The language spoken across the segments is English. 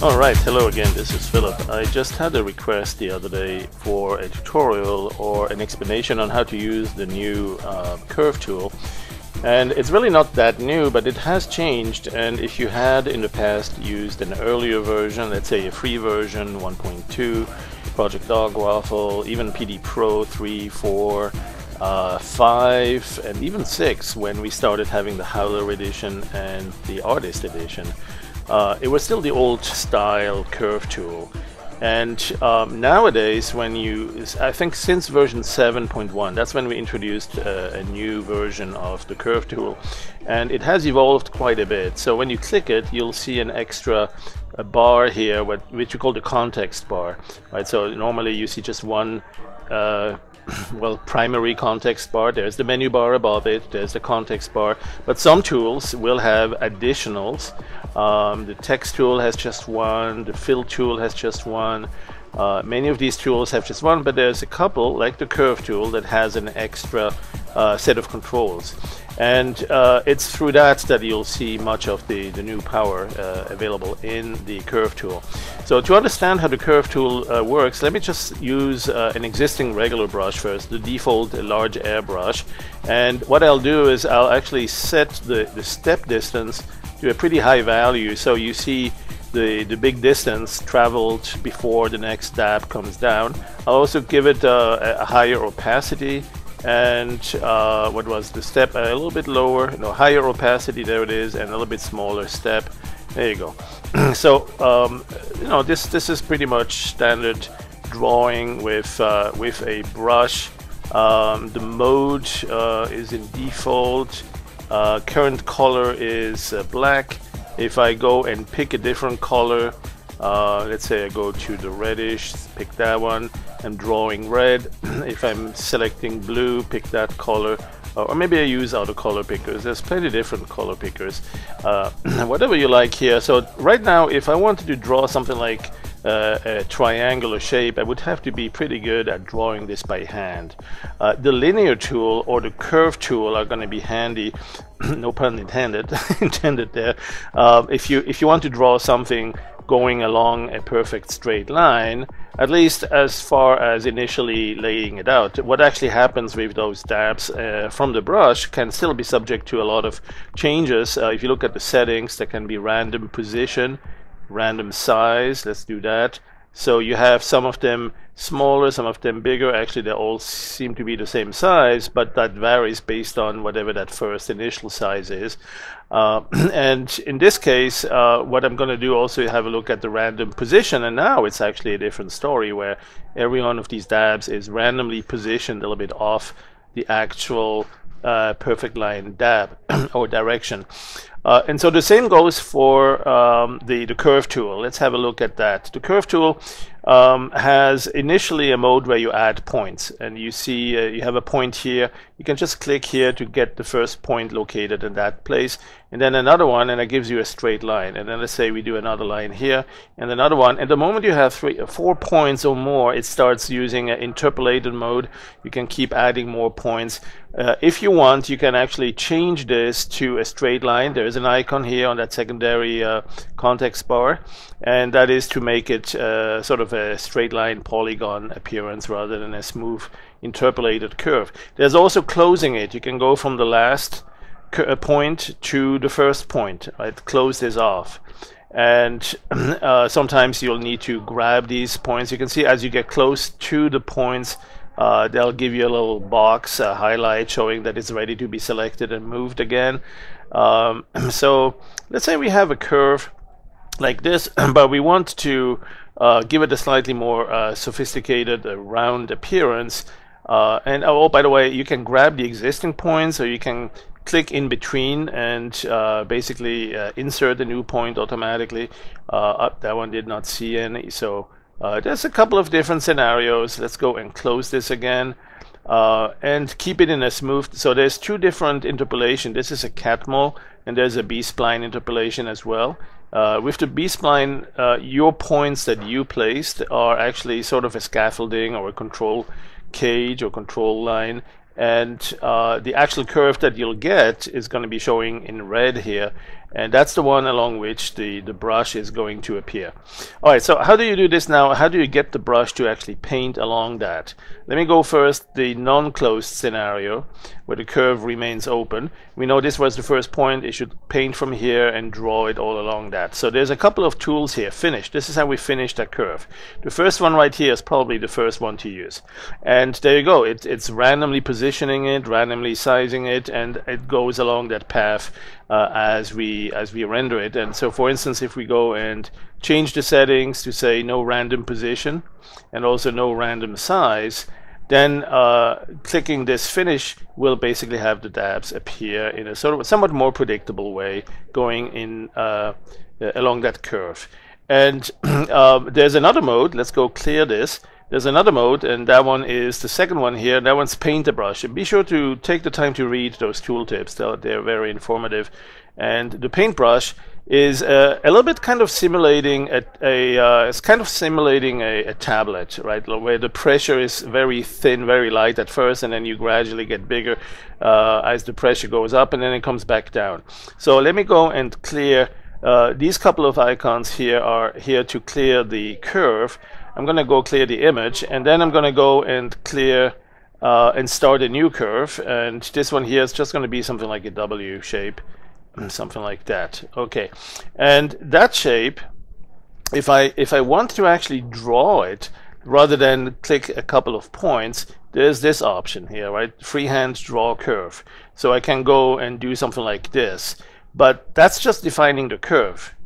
Alright, hello again, this is Philip. I just had a request the other day for a tutorial or an explanation on how to use the new uh, curve tool. And it's really not that new, but it has changed. And if you had in the past used an earlier version, let's say a free version 1.2, Project Dogwaffle, even PD Pro 3, 4, uh, 5, and even 6 when we started having the Howler edition and the Artist edition, uh, it was still the old style curve tool. And um, nowadays, when you, I think since version 7.1, that's when we introduced uh, a new version of the curve tool. And it has evolved quite a bit. So when you click it, you'll see an extra bar here, what, which we call the context bar. Right. So normally you see just one uh, well, primary context bar. There's the menu bar above it. There's the context bar. But some tools will have additionals. Um, the text tool has just one. The fill tool has just one. Uh, many of these tools have just one, but there's a couple, like the curve tool, that has an extra set of controls. And uh, it's through that that you'll see much of the, the new power uh, available in the curve tool. So to understand how the curve tool uh, works, let me just use uh, an existing regular brush first, the default large airbrush. And what I'll do is I'll actually set the, the step distance to a pretty high value. So you see the, the big distance traveled before the next dab comes down. I'll also give it a higher opacity and uh, what was the step? A little bit lower no higher opacity there it is and a little bit smaller step. There you go. So um, you know this this is pretty much standard drawing with uh, with a brush. Um, the mode uh, is in default. Uh, current color is uh, black. If I go and pick a different color uh, let's say I go to the reddish pick that one I'm drawing red. If I'm selecting blue pick that color. Or maybe I use other color pickers. There's plenty different color pickers. Uh, whatever you like here. So right now if I wanted to draw something like uh, a triangular shape I would have to be pretty good at drawing this by hand. Uh, the linear tool or the curve tool are going to be handy. No pun intended intended there. Uh, if you if you want to draw something going along a perfect straight line, at least as far as initially laying it out. What actually happens with those dabs uh, from the brush can still be subject to a lot of changes. Uh, if you look at the settings, there can be random position, random size, let's do that. So you have some of them smaller, some of them bigger. Actually, they all seem to be the same size, but that varies based on whatever that first initial size is. Uh, and in this case, uh, what I'm going to do also have a look at the random position. And now it's actually a different story where every one of these dabs is randomly positioned a little bit off the actual uh, perfect line dab or direction. Uh, and so the same goes for um, the, the curve tool. Let's have a look at that. The curve tool um, has initially a mode where you add points and you see uh, you have a point here you can just click here to get the first point located in that place and then another one and it gives you a straight line. And then let's say we do another line here and another one. And the moment you have three four points or more it starts using an interpolated mode. You can keep adding more points. Uh, if you want you can actually change this to a straight line. There's an icon here on that secondary uh, context bar and that is to make it uh, sort of a straight line polygon appearance rather than a smooth interpolated curve. There's also closing it. You can go from the last point to the first point, right? Close this off. And uh, sometimes you'll need to grab these points. You can see as you get close to the points, uh, they'll give you a little box, a highlight showing that it's ready to be selected and moved again. Um, so let's say we have a curve like this, but we want to uh, give it a slightly more uh, sophisticated uh, round appearance. Uh, and oh, by the way, you can grab the existing points or you can click in between and uh, basically uh, insert a new point automatically. Up, that one did not see any. So there's a couple of different scenarios. Let's go and close this again. Uh, and keep it in a smooth. So there's two different interpolation. This is a Catmull, and there's a B-spline interpolation as well. Uh, with the B-spline, uh, your points that you placed are actually sort of a scaffolding or a control cage or control line and uh, the actual curve that you'll get is going to be showing in red here and that's the one along which the the brush is going to appear. All right so how do you do this now? How do you get the brush to actually paint along that? Let me go first the non-closed scenario where the curve remains open. We know this was the first point. It should paint from here and draw it all along that. So there's a couple of tools here. Finish. This is how we finish that curve. The first one right here is probably the first one to use. And there you go. It, it's randomly positioning it randomly sizing it and it goes along that path uh, as we as we render it. And so, for instance, if we go and change the settings to say no random position and also no random size, then uh, clicking this finish will basically have the dabs appear in a sort of somewhat more predictable way going in uh, along that curve. And um, there's another mode. Let's go clear this. There's another mode, and that one is the second one here. That one's paint brush. And be sure to take the time to read those tooltips. They're, they're very informative. And the paintbrush is uh, a little bit kind of simulating a, a uh, it's kind of simulating a, a, tablet, right? Where the pressure is very thin, very light at first, and then you gradually get bigger uh, as the pressure goes up, and then it comes back down. So let me go and clear. Uh, these couple of icons here are here to clear the curve I'm going to go clear the image and then I'm going to go and clear uh, and start a new curve and this one here is just going to be something like a W shape something like that. Okay. And that shape if I if I want to actually draw it rather than click a couple of points there's this option here right? Freehand draw curve. So I can go and do something like this. But that's just defining the curve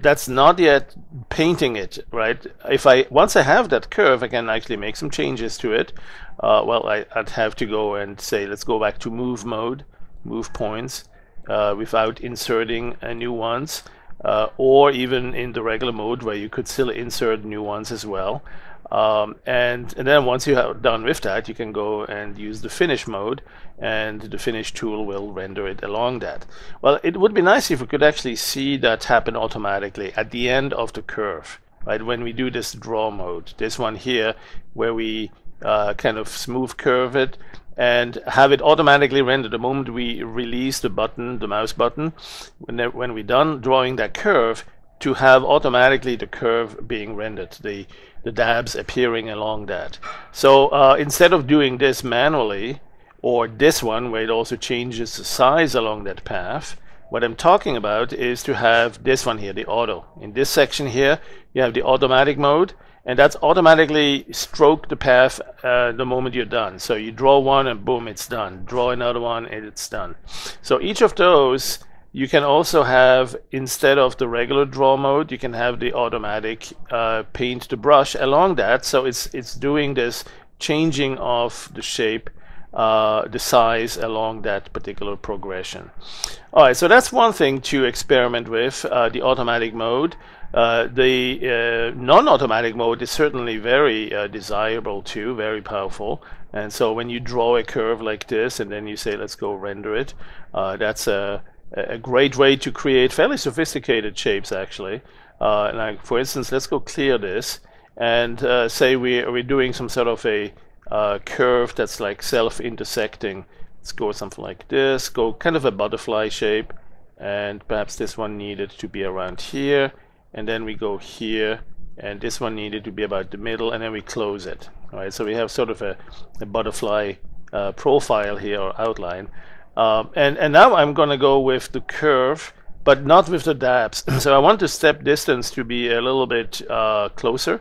that's not yet painting it, right? If I once I have that curve, I can actually make some changes to it. Uh, well, I, would have to go and say, let's go back to move mode, move points, uh, without inserting new ones, uh, or even in the regular mode where you could still insert new ones as well. Um, and, and then once you have done with that, you can go and use the finish mode, and the finish tool will render it along that. Well, it would be nice if we could actually see that happen automatically at the end of the curve, right? When we do this draw mode, this one here, where we uh, kind of smooth curve it and have it automatically render the moment we release the button, the mouse button. When, when we're done drawing that curve, to have automatically the curve being rendered, the, the dabs appearing along that. So uh, instead of doing this manually, or this one where it also changes the size along that path, what I'm talking about is to have this one here, the auto. In this section here, you have the automatic mode, and that's automatically stroke the path uh, the moment you're done. So you draw one and boom, it's done. Draw another one and it's done. So each of those you can also have, instead of the regular draw mode, you can have the automatic uh, paint the brush along that. So it's, it's doing this changing of the shape, uh, the size along that particular progression. All right, so that's one thing to experiment with, uh, the automatic mode. Uh, the uh, non-automatic mode is certainly very uh, desirable too, very powerful. And so when you draw a curve like this and then you say, let's go render it, uh, that's a a great way to create fairly sophisticated shapes actually. Uh, like for instance, let's go clear this and uh, say we, we're doing some sort of a uh, curve that's like self-intersecting. Let's go something like this, go kind of a butterfly shape and perhaps this one needed to be around here and then we go here and this one needed to be about the middle and then we close it. All right, so we have sort of a, a butterfly uh, profile here or outline. Um, and, and now I'm going to go with the curve, but not with the dabs. so I want the step distance to be a little bit uh, closer.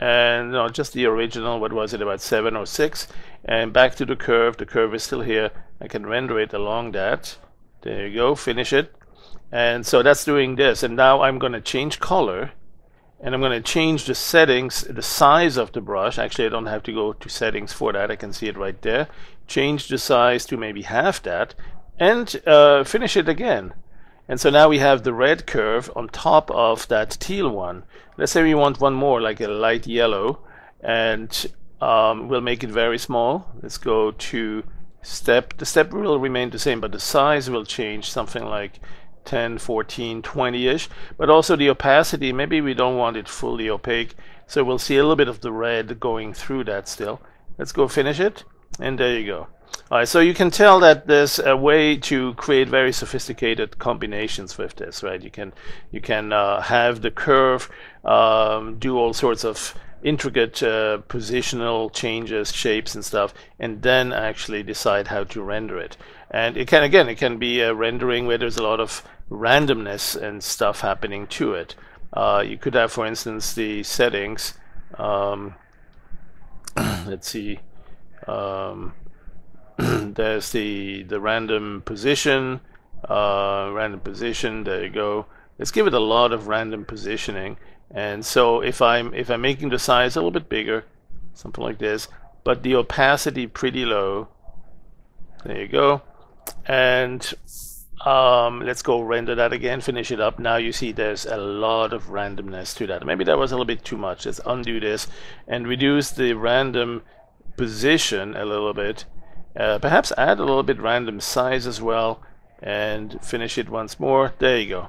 And you know, just the original, what was it, about 7 or 6. And back to the curve. The curve is still here. I can render it along that. There you go, finish it. And so that's doing this. And now I'm going to change color and I'm going to change the settings, the size of the brush. Actually, I don't have to go to settings for that. I can see it right there. Change the size to maybe half that and uh, finish it again. And so now we have the red curve on top of that teal one. Let's say we want one more, like a light yellow, and um, we'll make it very small. Let's go to step. The step will remain the same, but the size will change, something like 10, 14, 20-ish, but also the opacity, maybe we don't want it fully opaque, so we'll see a little bit of the red going through that still. Let's go finish it, And there you go. All right, so you can tell that there's a way to create very sophisticated combinations with this, right? You can you can uh, have the curve um, do all sorts of intricate uh, positional changes, shapes and stuff, and then actually decide how to render it. And it can, again, it can be a rendering where there's a lot of randomness and stuff happening to it. Uh, you could have, for instance, the settings. Um, let's see. Um, there's the the random position, uh, random position. There you go. Let's give it a lot of random positioning. And so if I'm if I'm making the size a little bit bigger, something like this, but the opacity pretty low. There you go. And um, let's go render that again, finish it up. Now you see there's a lot of randomness to that. Maybe that was a little bit too much. Let's undo this and reduce the random position a little bit. Uh, perhaps add a little bit random size as well and finish it once more. There you go.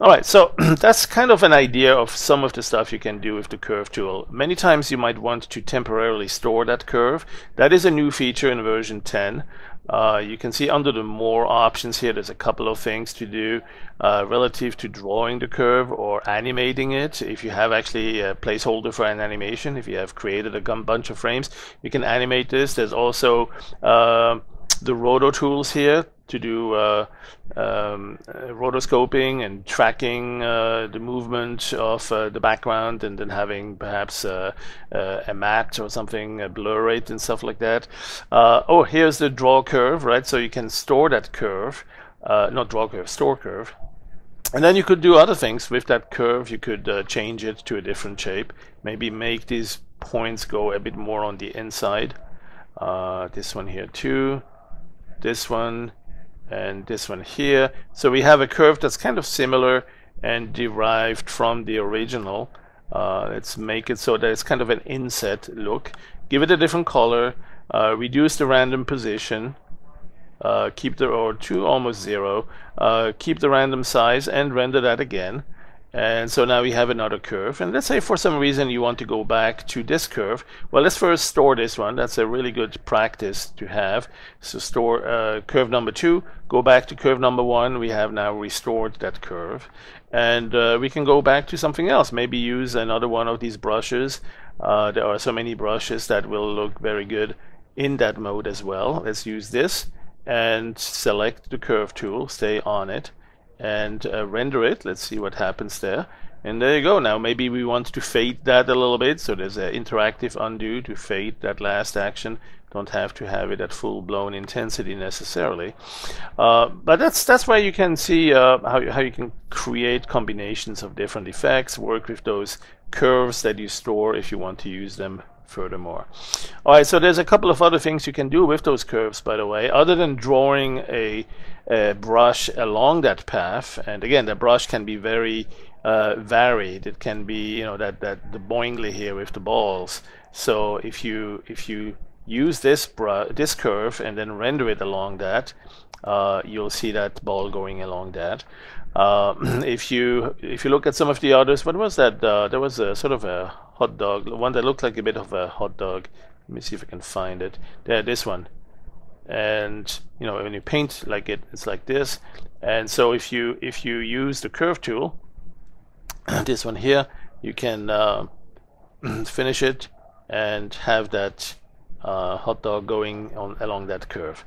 All right, so that's kind of an idea of some of the stuff you can do with the curve tool. Many times you might want to temporarily store that curve. That is a new feature in version 10. Uh, you can see under the more options here, there's a couple of things to do uh, relative to drawing the curve or animating it. If you have actually a placeholder for an animation, if you have created a bunch of frames, you can animate this. There's also uh, the roto tools here to do uh, um, uh, rotoscoping and tracking uh, the movement of uh, the background and then having perhaps uh, uh, a matte or something, a blur rate and stuff like that. oh, here's the draw curve, right? So you can store that curve, not draw curve, store curve. And then you could do other things with that curve. You could change it to a different shape. Maybe make these points go a bit more on the inside. this one here too. This one and this one here. So we have a curve that's kind of similar and derived from the original. Uh, let's make it so that it's kind of an inset look. Give it a different color, uh, reduce the random position, uh, keep the or to almost zero, uh, keep the random size and render that again. And so now we have another curve. And let's say for some reason you want to go back to this curve. Well, let's first store this one. That's a really good practice to have. So store uh, curve number two, go back to curve number one. We have now restored that curve. And uh, we can go back to something else. Maybe use another one of these brushes. Uh, there are so many brushes that will look very good in that mode as well. Let's use this and select the curve tool, stay on it and uh, render it. Let's see what happens there. And there you go. Now maybe we want to fade that a little bit. So there's an interactive undo to fade that last action. Don't have to have it at full-blown intensity necessarily. Uh, but that's that's where you can see uh, how, how you can create combinations of different effects, work with those curves that you store if you want to use them furthermore. All right, so there's a couple of other things you can do with those curves, by the way, other than drawing a, a brush along that path. And again, the brush can be very uh, varied. It can be, you know, that that the boingly here with the balls. So if you if you use this this curve and then render it along that, uh, you'll see that ball going along that. Uh, if you if you look at some of the others, what was that? Uh, there was a sort of a hot dog, the one that looks like a bit of a hot dog. Let me see if I can find it. There, this one. And you know, when you paint like it, it's like this. And so if you if you use the curve tool, this one here, you can uh, finish it and have that uh, hot dog going on along that curve.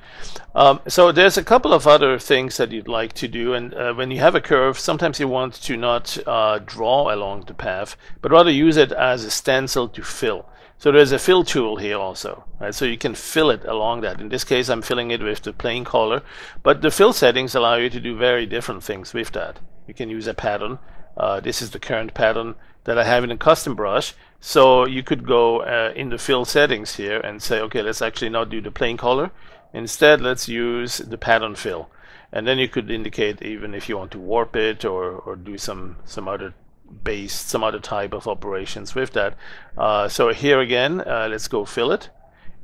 Um, so there's a couple of other things that you'd like to do and uh, when you have a curve sometimes you want to not uh, draw along the path but rather use it as a stencil to fill. So there's a fill tool here also, right? So you can fill it along that. In this case, I'm filling it with the plain color, but the fill settings allow you to do very different things with that. You can use a pattern. Uh, this is the current pattern that I have in a custom brush. So you could go uh, in the fill settings here and say, okay, let's actually not do the plain color. Instead, let's use the pattern fill. And then you could indicate even if you want to warp it or, or do some, some other base, some other type of operations with that. Uh, so here again, uh, let's go fill it.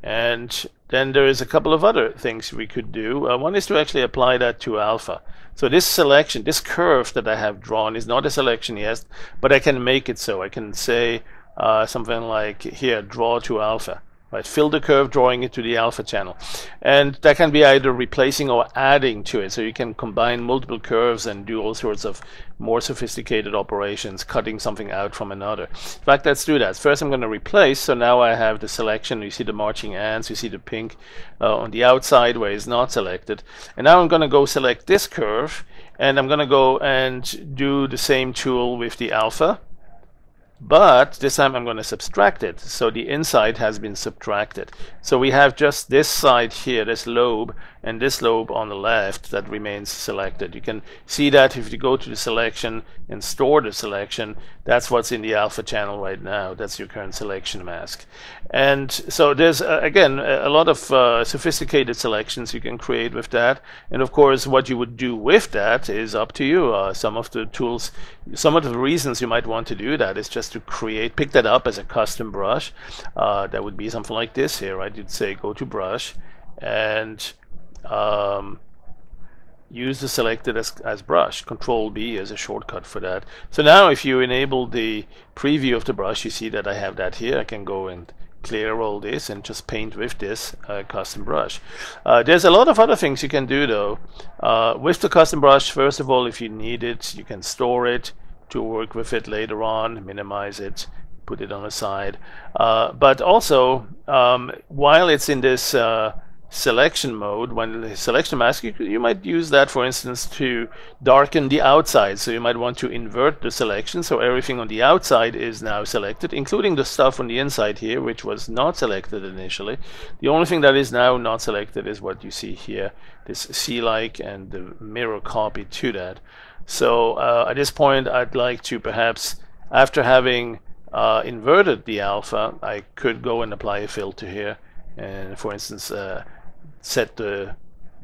And then there is a couple of other things we could do. Uh, one is to actually apply that to alpha. So this selection, this curve that I have drawn is not a selection yet, but I can make it so. I can say, uh, something like here draw to alpha right? Fill the curve, drawing it to the alpha channel. And that can be either replacing or adding to it. So you can combine multiple curves and do all sorts of more sophisticated operations, cutting something out from another. In fact, let's do that. First, I'm going to replace. So now I have the selection. You see the marching ants. You see the pink uh, on the outside where it's not selected. And now I'm going to go select this curve. And I'm going to go and do the same tool with the alpha but this time I'm going to subtract it. So the inside has been subtracted. So we have just this side here, this lobe, and this lobe on the left that remains selected. You can see that if you go to the selection and store the selection, that's what's in the alpha channel right now. That's your current selection mask. And so there's, uh, again, a lot of uh, sophisticated selections you can create with that. And of course, what you would do with that is up to you. Uh, some of the tools, some of the reasons you might want to do that is just to create, pick that up as a custom brush. Uh, that would be something like this here, right? You'd say go to brush and um, use the selected as, as brush. Control B as a shortcut for that. So now if you enable the preview of the brush, you see that I have that here. I can go and clear all this and just paint with this uh, custom brush. Uh, there's a lot of other things you can do though. Uh, with the custom brush, first of all, if you need it, you can store it to work with it later on, minimize it, put it on the side. Uh, but also, um, while it's in this uh, selection mode, when selection mask, you, you, might use that, for instance, to darken the outside. So you might want to invert the selection, so everything on the outside is now selected, including the stuff on the inside here, which was not selected initially. The only thing that is now not selected is what you see here, this C-like and the mirror copy to that. So uh, at this point, I'd like to perhaps, after having uh, inverted the alpha, I could go and apply a filter here. And for instance, uh, set the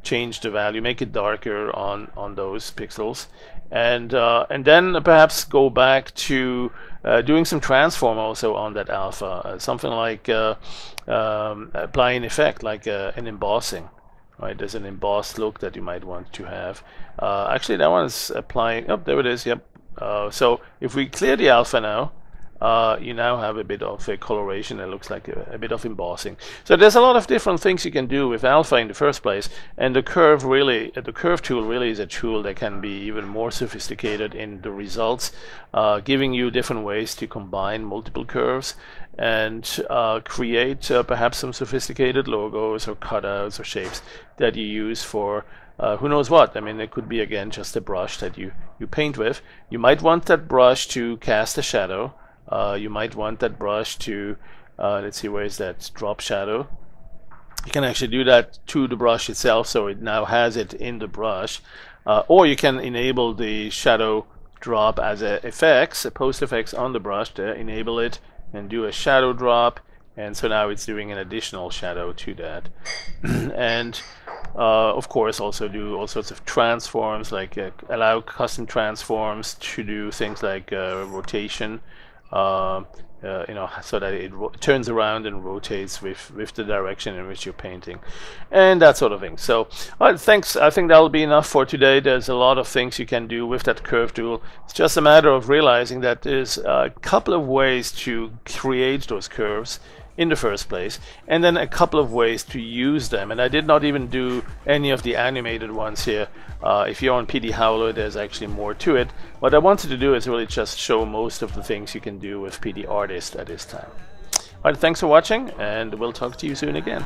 change the value, make it darker on on those pixels, and uh, and then perhaps go back to uh, doing some transform also on that alpha, uh, something like uh, um, applying effect like uh, an embossing right? There's an embossed look that you might want to have. Actually, that one is applying. Oh, there it is. Yep. So if we clear the alpha now, uh, you now have a bit of a coloration that looks like a, a, bit of embossing. So there's a lot of different things you can do with alpha in the first place, and the curve really, the curve tool really is a tool that can be even more sophisticated in the results, uh, giving you different ways to combine multiple curves and uh, create uh, perhaps some sophisticated logos or cutouts or shapes that you use for uh, who knows what. I mean, it could be again just a brush that you you paint with. You might want that brush to cast a shadow. Uh, you might want that brush to uh, let's see where is that drop shadow. You can actually do that to the brush itself, so it now has it in the brush. Uh, or you can enable the shadow drop as a effects, a post effects on the brush to enable it and do a shadow drop and so now it's doing an additional shadow to that and uh, of course also do all sorts of transforms like uh, allow custom transforms to do things like uh, rotation uh, uh, you know, so that it turns around and rotates with with the direction in which you're painting, and that sort of thing. So, thanks. I think that'll be enough for today. There's a lot of things you can do with that curve tool. It's just a matter of realizing that there's a couple of ways to create those curves in the first place, and then a couple of ways to use them. And I did not even do any of the animated ones here. Uh, if you're on PD Howler, there's actually more to it. What I wanted to do is really just show most of the things you can do with PD Artist at this time. Alright, thanks for watching, and we'll talk to you soon again.